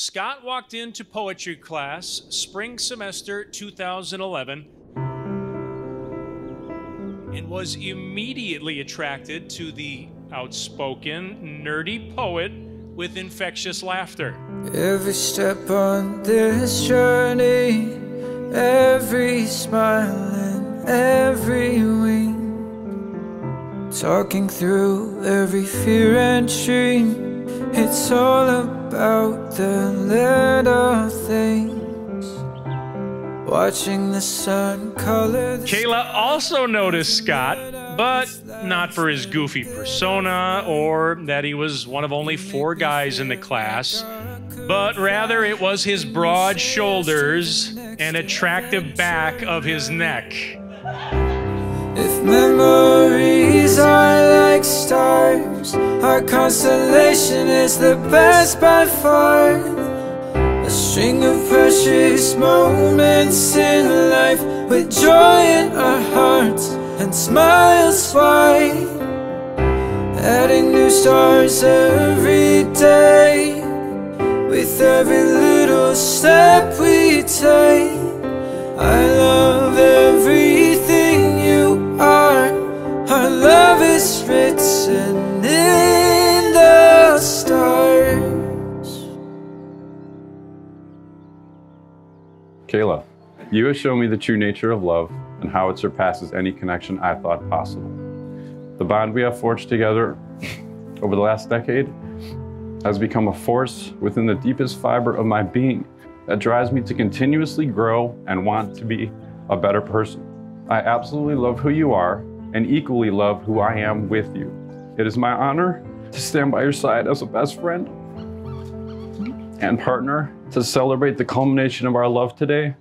Scott walked into poetry class spring semester 2011 and was immediately attracted to the outspoken, nerdy poet with infectious laughter. Every step on this journey, every smile and every wing, talking through every fear and dream, it's all about the little things. Watching the sun color the Kayla also noticed Scott, but not for his goofy persona or that he was one of only four guys in the class, but rather it was his broad shoulders and attractive back of his neck. If memories are like stars, our constellation is the best by far. A string of precious moments in life with joy in our hearts and smiles fly. Adding new stars every day with every little step we take. I you have shown me the true nature of love and how it surpasses any connection I thought possible. The bond we have forged together over the last decade has become a force within the deepest fiber of my being that drives me to continuously grow and want to be a better person. I absolutely love who you are and equally love who I am with you. It is my honor to stand by your side as a best friend and partner to celebrate the culmination of our love today,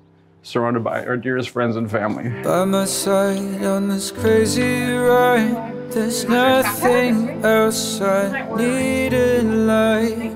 surrounded by our dearest friends and family. By my side on this crazy ride There's nothing else I need in life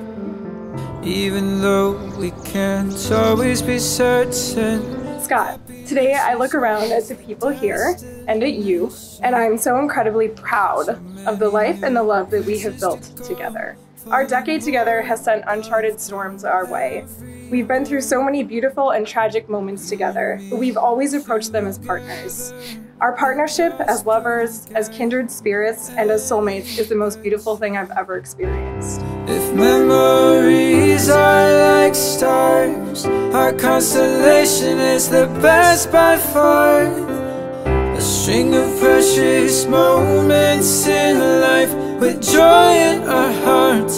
Even though we can't always be certain Scott, today I look around at the people here and at you, and I'm so incredibly proud of the life and the love that we have built together. Our decade together has sent uncharted storms our way. We've been through so many beautiful and tragic moments together, but we've always approached them as partners. Our partnership as lovers, as kindred spirits, and as soulmates is the most beautiful thing I've ever experienced. If memories are like stars Our constellation is the best by far A string of precious moments in life With joy in our hearts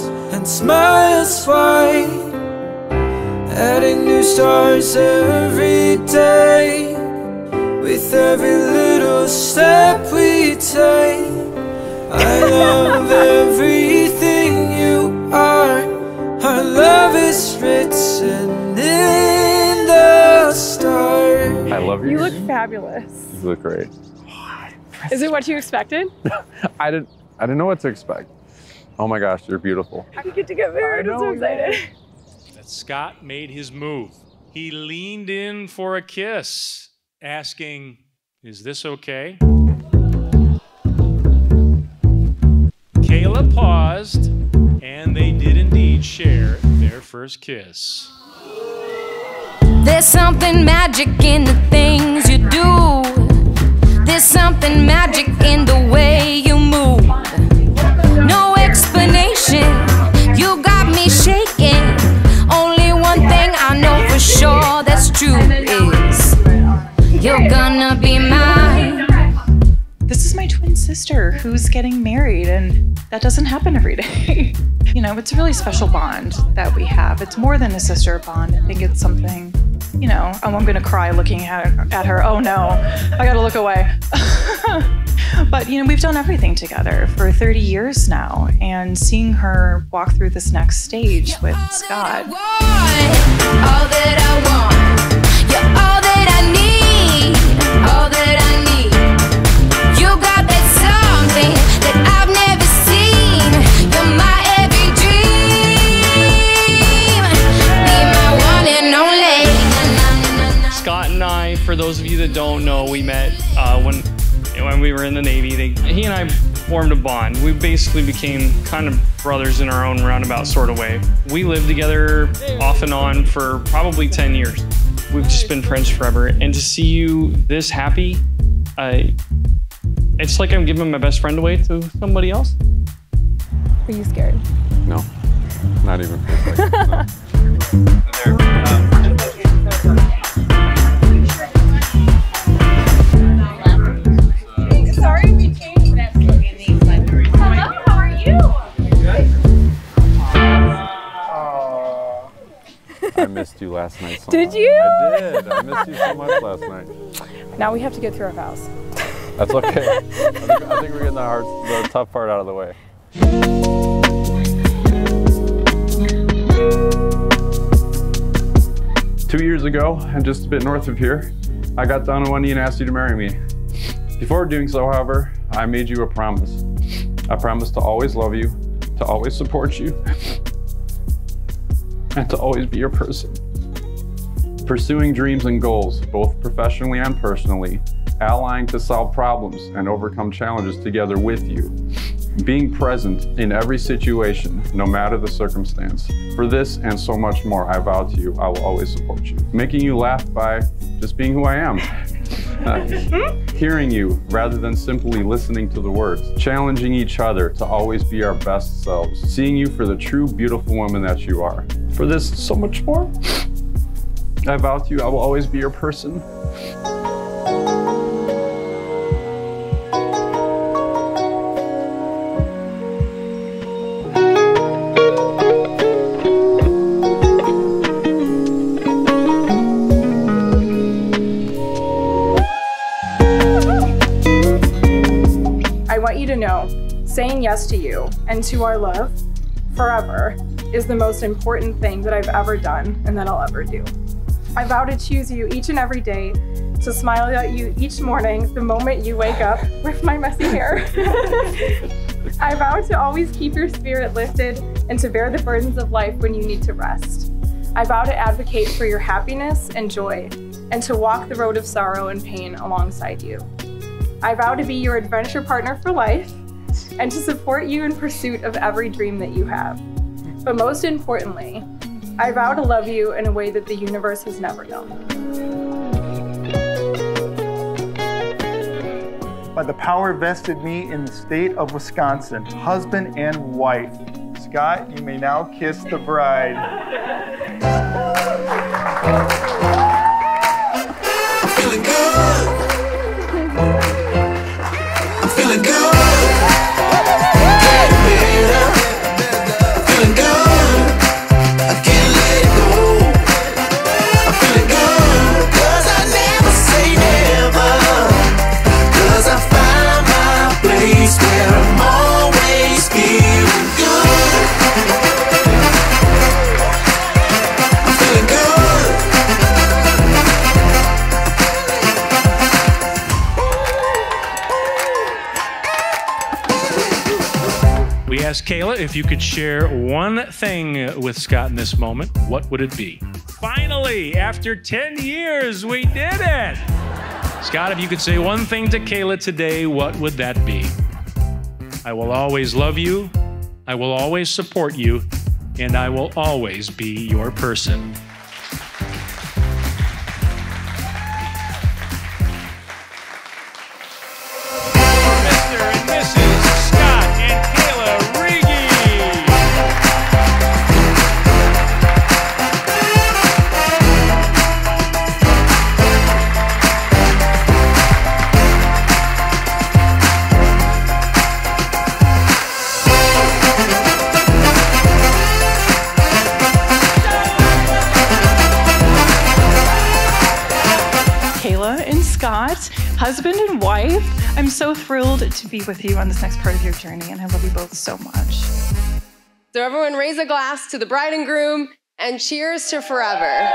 stars every day With every little step we take I love everything you are. Our love is written in the stars. I love you. You look fabulous. You look great. Is it what you expected? I didn't I didn't know what to expect. Oh my gosh, you're beautiful. We get to get married. I'm so excited. That Scott made his move. He leaned in for a kiss, asking, Is this okay? Kayla paused, and they did indeed share their first kiss. There's something magic in the things you do. There's something magic in the way you that doesn't happen every day. you know, it's a really special bond that we have. It's more than a sister bond. I think it's something, you know, oh, I'm gonna cry looking at, at her. Oh no, I gotta look away. but, you know, we've done everything together for 30 years now, and seeing her walk through this next stage with Scott. Formed a bond. We basically became kind of brothers in our own roundabout sort of way. We lived together off and on for probably 10 years. We've just been friends forever. And to see you this happy, I, it's like I'm giving my best friend away to somebody else. Are you scared? No, not even for a second. no. Last night so Did much. you? I did. I missed you so much last night. Now we have to get through our vows. That's okay. I think, I think we're getting the hard, the tough part out of the way. Two years ago, and just a bit north of here, I got down on one knee and asked you to marry me. Before doing so, however, I made you a promise. I promised to always love you, to always support you, and to always be your person. Pursuing dreams and goals, both professionally and personally, allying to solve problems and overcome challenges together with you. Being present in every situation, no matter the circumstance. For this and so much more, I vow to you, I will always support you. Making you laugh by just being who I am. Uh, hearing you rather than simply listening to the words. Challenging each other to always be our best selves. Seeing you for the true, beautiful woman that you are. For this, so much more. I vow to you, I will always be your person. I want you to know saying yes to you and to our love forever is the most important thing that I've ever done and that I'll ever do. I vow to choose you each and every day, to smile at you each morning the moment you wake up with my messy hair. I vow to always keep your spirit lifted and to bear the burdens of life when you need to rest. I vow to advocate for your happiness and joy and to walk the road of sorrow and pain alongside you. I vow to be your adventure partner for life and to support you in pursuit of every dream that you have. But most importantly, I vow to love you in a way that the universe has never known. By the power vested me in the state of Wisconsin, husband and wife. Scott, you may now kiss the bride. Kayla if you could share one thing with Scott in this moment. What would it be? Finally, after 10 years, we did it. Scott, if you could say one thing to Kayla today, what would that be? I will always love you. I will always support you. And I will always be your person. Scott, husband and wife. I'm so thrilled to be with you on this next part of your journey, and I love you both so much. So everyone raise a glass to the bride and groom and cheers to forever.